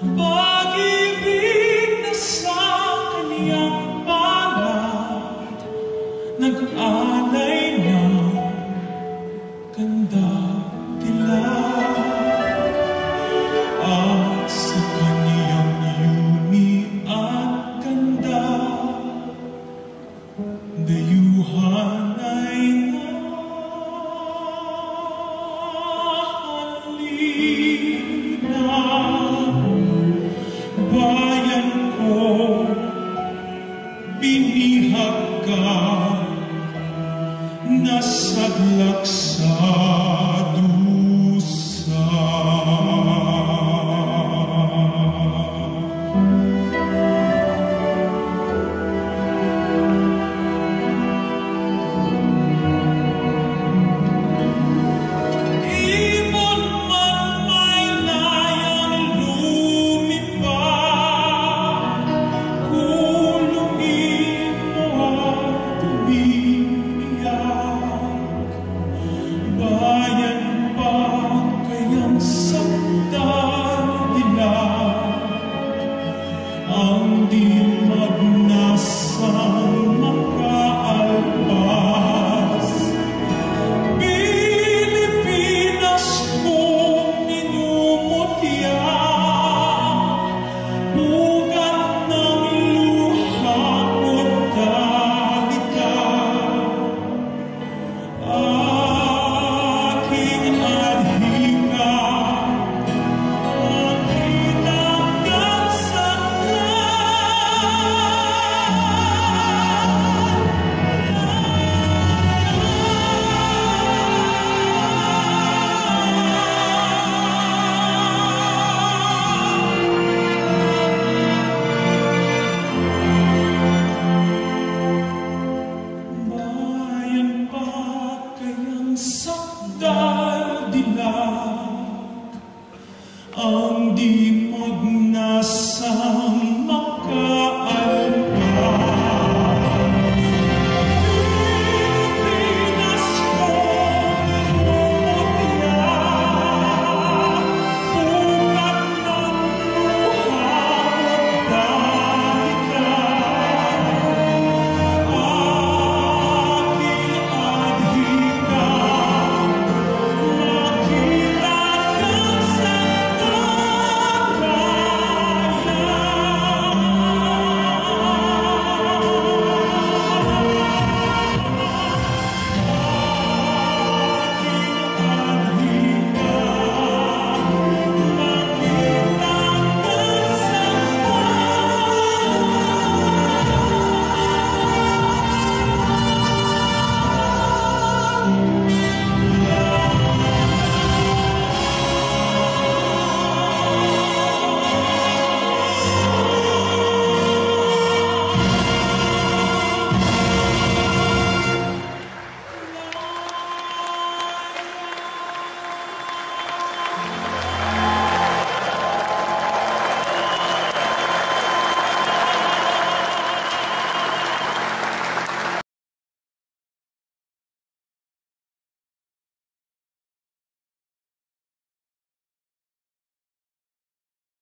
Pag-ibig na sa kanyang palad Nag-alay ng ganda God. dahil dilag ang di